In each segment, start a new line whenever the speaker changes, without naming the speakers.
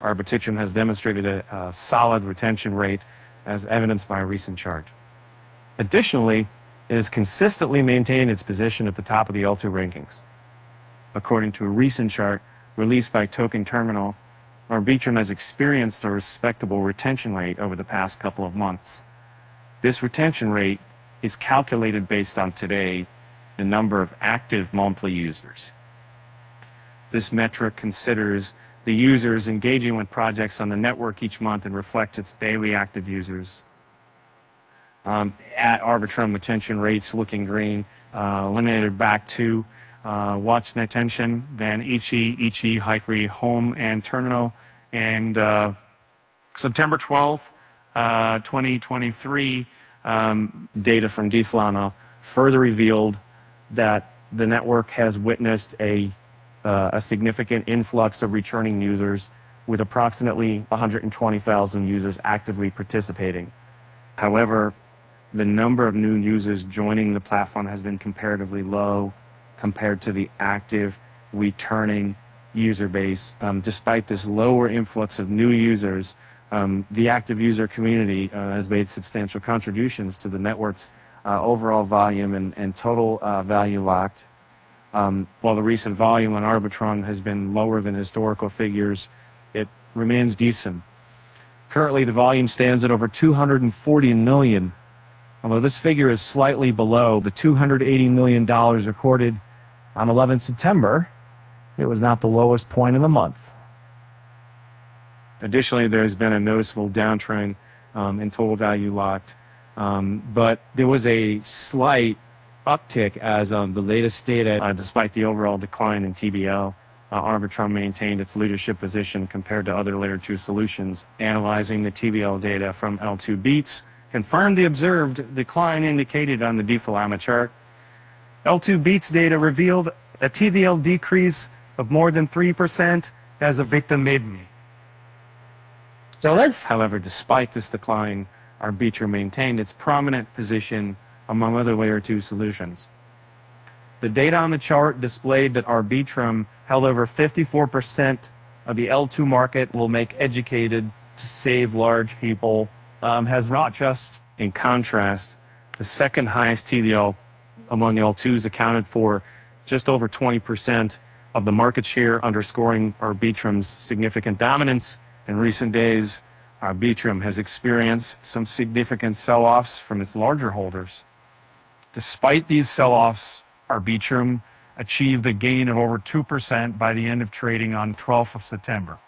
Arbitrum has demonstrated a, a solid retention rate as evidenced by a recent chart. Additionally, it has consistently maintained its position at the top of the L2 rankings. According to a recent chart released by Token Terminal, Arbitrum has experienced a respectable retention rate over the past couple of months. This retention rate is calculated based on today the number of active monthly users. This metric considers the users engaging with projects on the network each month and reflect its daily active users. Um, at Arbitrum retention rates looking green, uh, eliminated back to uh, WatchNet Tension, then Ichi, Ichi, Hyperi, Home, and Terminal. And uh, September 12th, uh, 2023, um, data from DefiLlama further revealed that the network has witnessed a, a significant influx of returning users with approximately 120,000 users actively participating. However, the number of new users joining the platform has been comparatively low compared to the active returning user base. Um, despite this lower influx of new users, um, the active user community uh, has made substantial contributions to the network's uh, overall volume and, and total uh, value locked. Um, while the recent volume on Arbitrum has been lower than historical figures, it remains decent. Currently, the volume stands at over 240 million, although this figure is slightly below the $280 million recorded on 11 September. It was not the lowest point in the month. Additionally, there has been a noticeable downtrend um, in total value locked, um, but there was a slight uptick as of the latest data, uh, despite the overall decline in TVL, Uh, Arbitrum maintained its leadership position compared to other layer 2 solutions. Analyzing the TVL data from L2 Beats confirmed the observed decline indicated on the DefiLlama chart. L2 Beats data revealed a TVL decrease of more than 3% as a victim made me.
So let's
However, despite this decline, Arbitrum maintained its prominent position among other layer 2 solutions. The data on the chart displayed that Arbitrum held over 54% of the L2 market will make educated to save large people um, has not just in contrast the second highest TVL among the L2s accounted for just over 20% of the market share underscoring Arbitrum's significant dominance in recent days, Arbitrum has experienced some significant sell-offs from its larger holders. Despite these sell-offs, our Arbitrum achieved a gain of over 2% by the end of trading on 12th of September.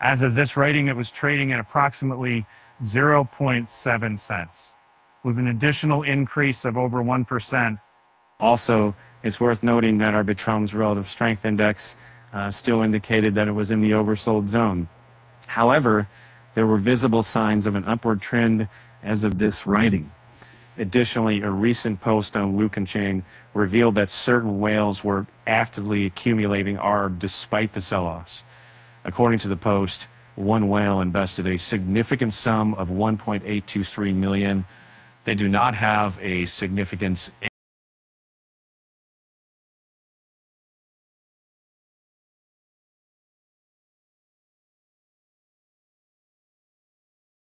As of this writing, it was trading at approximately 0.7 cents, with an additional increase of over 1%. Also, it's worth noting that Arbitrum's relative strength index uh, still indicated that it was in the oversold zone. However, there were visible signs of an upward trend as of this writing. Additionally, a recent post on Lookonchain revealed that certain whales were actively accumulating ARB despite the sell-offs. According to the post, one whale invested a significant sum of 1.823 million. They do not have a significance